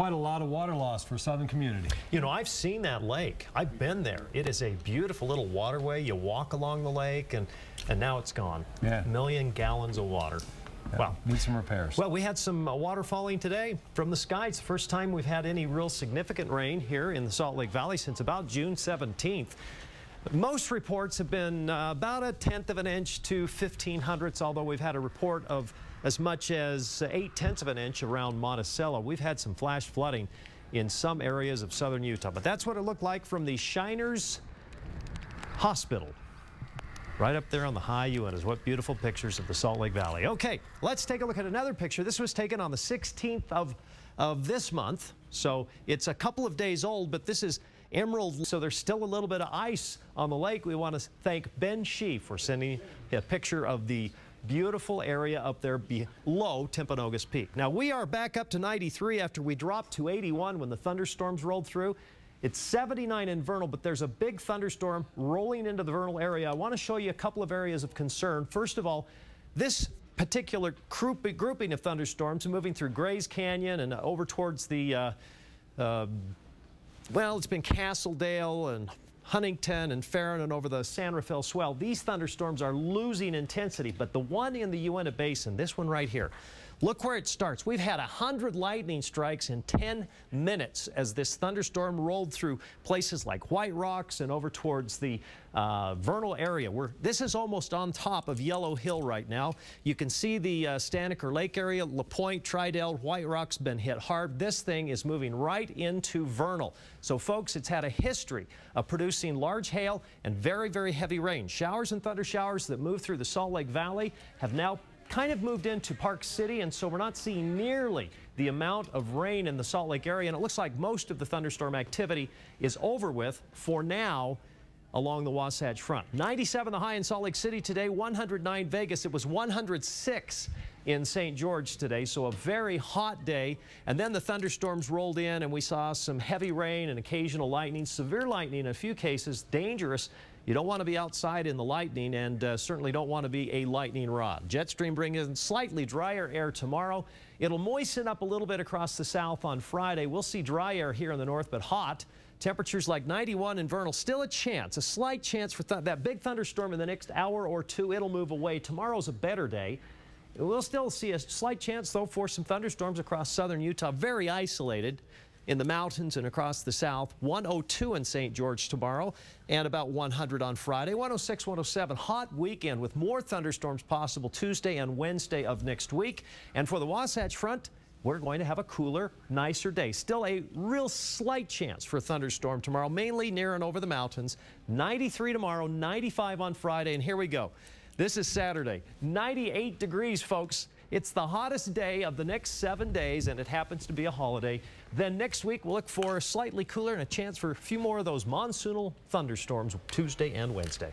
quite a lot of water loss for southern community. You know, I've seen that lake. I've been there. It is a beautiful little waterway. You walk along the lake, and, and now it's gone. Yeah. A million gallons of water. Yeah, Wow. Need some repairs. Well, we had some uh, water falling today from the sky. It's the first time we've had any real significant rain here in the Salt Lake Valley since about June 17th. Most reports have been uh, about a tenth of an inch to 15 hundredths, although we've had a report of as much as eight tenths of an inch around Monticello. We've had some flash flooding in some areas of southern Utah, but that's what it looked like from the Shriners Hospital. Right up there on the high Uintas. What beautiful pictures of the Salt Lake Valley. Okay, let's take a look at another picture. This was taken on the 16th of, of this month. So it's a couple of days old, but this is Emerald. So there's still a little bit of ice on the lake. We want to thank Ben Shee for sending a picture of the beautiful area up there below Timpanogos Peak. Now we are back up to 93 after we dropped to 81 when the thunderstorms rolled through. It's 79 in Vernal, but there's a big thunderstorm rolling into the Vernal area. I want to show you a couple of areas of concern. First of all, this particular group, grouping of thunderstorms moving through Grays Canyon and over towards the, uh, uh, well, it's been Castledale and Huntington and Ferron and over the San Rafael Swell. These thunderstorms are losing intensity, but the one in the Uinta Basin, this one right here, Look where it starts. We've had 100 lightning strikes in 10 minutes as this thunderstorm rolled through places like White Rocks and over towards the uh, Vernal area. Where this is almost on top of Yellow Hill right now. You can see the uh, Lake area, Lapoint, Tridell, White Rocks been hit hard. This thing is moving right into Vernal. So folks, it's had a history of producing large hail and very, very heavy rain. Showers and thunder showers that move through the Salt Lake Valley have now kind of moved into Park City, and so we're not seeing nearly the amount of rain in the Salt Lake area, and it looks like most of the thunderstorm activity is over with for now along the Wasatch Front. 97 the high in Salt Lake City today, 109 Vegas. It was 106 in St. George today, so a very hot day. And then the thunderstorms rolled in and we saw some heavy rain and occasional lightning, severe lightning in a few cases, dangerous. You don't want to be outside in the lightning and uh, certainly don't want to be a lightning rod. Jet stream brings in slightly drier air tomorrow. It'll moisten up a little bit across the south on Friday. We'll see dry air here in the north, but hot. Temperatures like 91 in Vernal. Still a chance, a slight chance for th that big thunderstorm in the next hour or two. It'll move away. Tomorrow's a better day. We'll still see a slight chance, though, for some thunderstorms across southern Utah. Very isolated in the mountains and across the south. 102 in St. George tomorrow and about 100 on Friday. 106, 107. Hot weekend with more thunderstorms possible Tuesday and Wednesday of next week. And for the Wasatch Front, we're going to have a cooler, nicer day. Still a real slight chance for a thunderstorm tomorrow, mainly near and over the mountains. 93 tomorrow, 95 on Friday, and here we go. This is Saturday. 98 degrees, folks. It's the hottest day of the next seven days, and it happens to be a holiday. Then next week, we'll look for slightly cooler and a chance for a few more of those monsoonal thunderstorms Tuesday and Wednesday.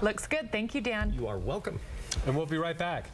Looks good. Thank you, Dan. You are welcome. And we'll be right back.